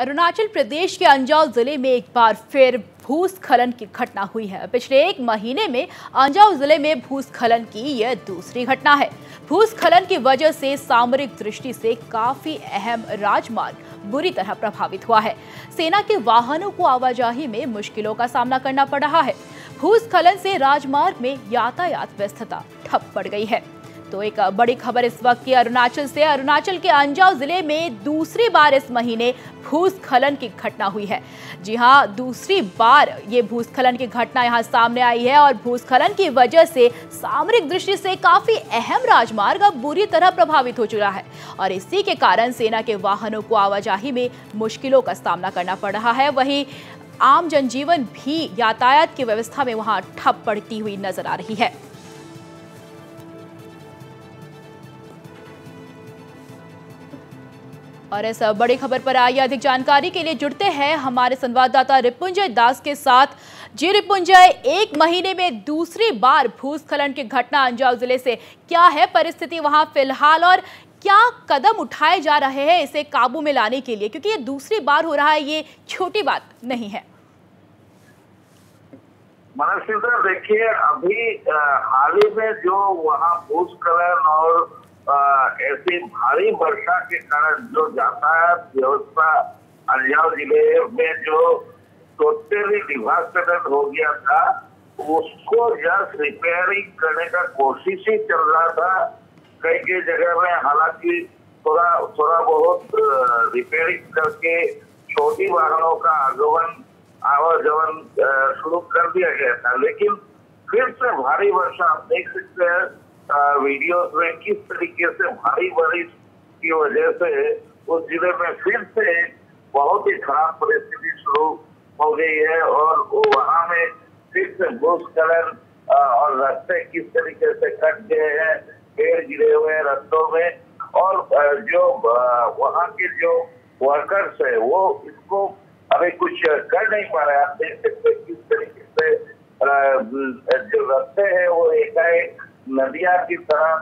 अरुणाचल प्रदेश के अंजाव ज़िले में एक बार फिर भूस्खलन की घटना हुई है। पिछले एक महीने में अंजाव ज़िले में भूस्खलन की यह दूसरी घटना है। भूस्खलन की वजह से सामरिक दृष्टि से काफ़ी अहम राजमार्ग बुरी तरह प्रभावित हुआ है। सेना के वाहनों को आवाजाही में मुश्किलों का सामना करना पड़ रहा है। भूस्खलन से राजमार्ग में यातायात व्यस्तता ठप पड़ गई है। तो एक बड़ी खबर इस वक्त की अरुणाचल से। अरुणाचल के अंजाव ज़िले में दूसरी बार इस महीने भूस्खलन की घटना हुई है। जी हाँ, दूसरी बार ये भूस्खलन की घटना यहाँ सामने आई है और भूस्खलन की वजह से सामरिक दृष्टि से काफ़ी अहम राजमार्ग अब बुरी तरह प्रभावित हो चुका है और इसी के कारण सेना के वाहनों को आवाजाही में मुश्किलों का सामना करना पड़ रहा है। वहीं आम जनजीवन भी यातायात की व्यवस्था में वहाँ ठप पड़ती हुई नज़र आ रही है। और इस बड़ी खबर पर आइए अधिक जानकारी के लिए जुड़ते हैं हमारे संवाददाता रिपुंजय दास के साथ। जी रिपुंजय, एक महीने में दूसरी बार भूस्खलन की घटना अंजाव ज़िले से क्या है परिस्थिति वहाँ फ़िलहाल और क्या कदम उठाए जा रहे हैं इसे काबू में लाने के लिए? क्योंकि ये दूसरी बार हो रहा है, ये छोटी बात नहीं है। देखिए, अभी हाल ही में जो वहाँ भूस्खलन और ऐसी भारी वर्षा के कारण जो यातायात व्यवस्था अंजाव ज़िले में जो टोटली डिवास्टेटेड हो गया था, उसको जस्ट रिपेयरिंग करने का कोशिश ही चल रहा था। कई कई जगह में हालाँकि थोड़ा थोड़ा बहुत रिपेयरिंग करके छोटी वाहनों का आगमन आवाजवन शुरू कर दिया गया था। लेकिन फिर से भारी वर्षा आप देख सकते हैं वीडियो में किस तरीके से भारी बारिश की वजह से उस ज़िले में फिर से बहुत ही खराब परिस्थिति शुरू हो गई है और वहाँ में फिर से भूस्खलन और रास्ते किस तरीके से कट गए हैं, पेड़ गिरे हुए हैं रस्तों में और जो वहाँ के जो वर्कर्स है, वो इसको अभी कुछ कर नहीं पा रहे। आप देख सकते किस तरीके से जो रस्ते हैं वो एकाएक नदियाँ की तरह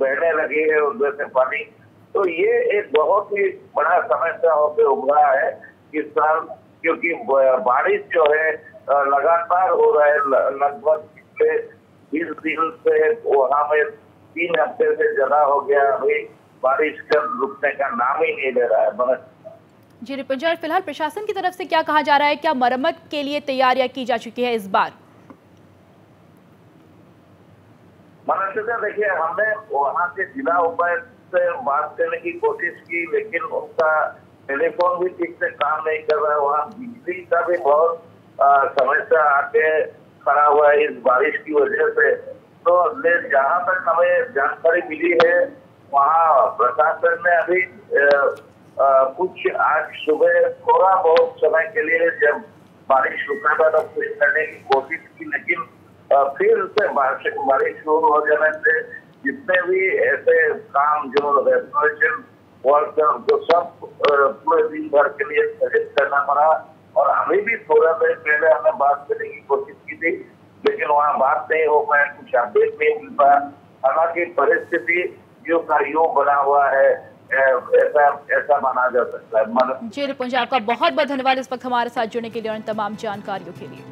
बहने लगी है, उनमें से पानी। तो ये एक बहुत ही बड़ा समस्या होकर उभरा है इस साल, क्योंकि बारिश जो है लगातार हो रहा है। लगभग पिछले बीस दिन से वहाँ में तीन हफ़्ते से ज़्यादा हो गया अभी बारिश का रुकने का नाम ही नहीं ले रहा है जी, रिपुंजर, फ़िलहाल प्रशासन की तरफ़ से क्या कहा जा रहा है? क्या मरम्मत के लिए तैयारियाँ की जा चुकी है इस बार? महाराष्ट्र देखिए हमने वहाँ के जिला उपायुक्त से बात करने की कोशिश की लेकिन उनका टेलीफोन भी ठीक से काम नहीं कर रहा है। वहाँ बिजली का भी बहुत समस्या आके खड़ा हुआ है इस बारिश की वजह से। तो जहाँ तक हमें जानकारी मिली है वहाँ प्रशासन ने अभी आ, कुछ आज सुबह थोड़ा बहुत समय के लिए जब बारिश रुका था तब कुछ करने की कोशिश की लेकिन फिर से बारिश शुरू हो जाने से जितने भी ऐसे काम जो रेस्टोरेशन वर्कर जो सब पूरे दिन भर के लिए स्थगित करना पड़ा। और अभी भी थोड़ा देर पहले हमने बात करने की कोशिश की थी, लेकिन वहाँ बात नहीं हो पाए कुछ अपडेट नहीं मिल पाया। हालाँकि परिस्थिति जो का यूँ बना हुआ है ऐसा ऐसा माना जा सकता है। जी रिपुंज आपका बहुत बहुत धन्यवाद इस वक्त हमारे साथ जुड़ने के लिए और तमाम जानकारियों के लिए।